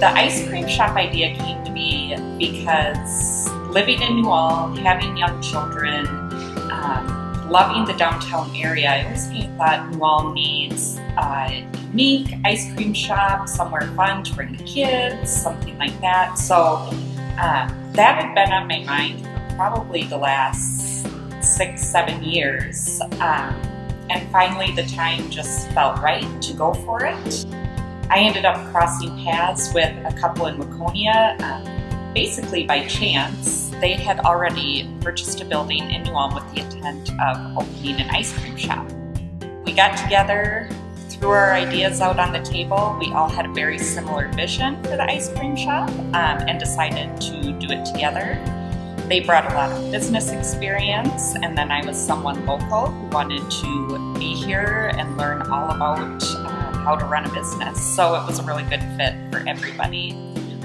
The ice cream shop idea came to me because living in New Ulm, having young children, um, loving the downtown area, I always thought New Ulm needs a unique ice cream shop, somewhere fun to bring the kids, something like that. So uh, that had been on my mind for probably the last six, seven years. Um, and finally the time just felt right to go for it. I ended up crossing paths with a couple in Waconia, um, basically by chance. They had already purchased a building in New with the intent of opening an ice cream shop. We got together, threw our ideas out on the table. We all had a very similar vision for the ice cream shop um, and decided to do it together. They brought a lot of business experience, and then I was someone local who wanted to be here and learn all about how to run a business. So it was a really good fit for everybody.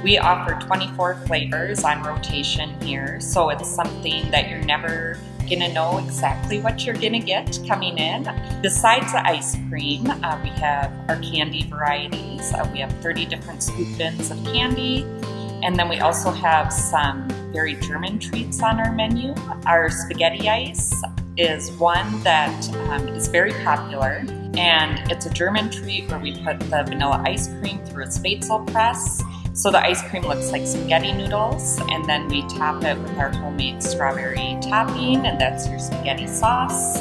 We offer 24 flavors on rotation here, so it's something that you're never gonna know exactly what you're gonna get coming in. Besides the ice cream, uh, we have our candy varieties. Uh, we have 30 different scoop bins of candy. And then we also have some very German treats on our menu. Our spaghetti ice is one that um, is very popular and it's a German treat where we put the vanilla ice cream through a Spätzle press. So the ice cream looks like spaghetti noodles and then we top it with our homemade strawberry topping and that's your spaghetti sauce.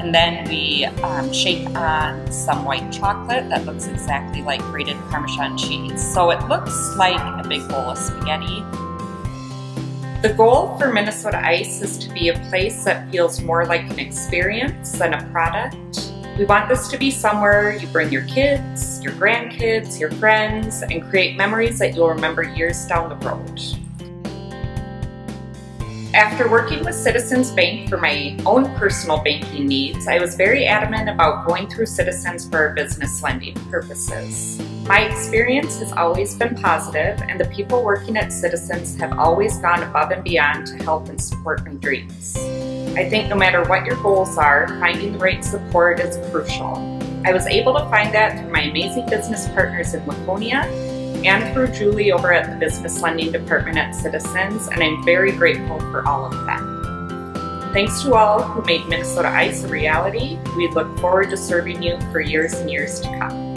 And then we um, shake on some white chocolate that looks exactly like grated Parmesan cheese. So it looks like a big bowl of spaghetti. The goal for Minnesota Ice is to be a place that feels more like an experience than a product. We want this to be somewhere you bring your kids, your grandkids, your friends, and create memories that you'll remember years down the road. After working with Citizens Bank for my own personal banking needs, I was very adamant about going through Citizens for business lending purposes. My experience has always been positive, and the people working at Citizens have always gone above and beyond to help and support my dreams. I think no matter what your goals are, finding the right support is crucial. I was able to find that through my amazing business partners in Waconia and through Julie over at the Business Lending Department at Citizens, and I'm very grateful for all of them. Thanks to all who made Minnesota Ice a reality. We look forward to serving you for years and years to come.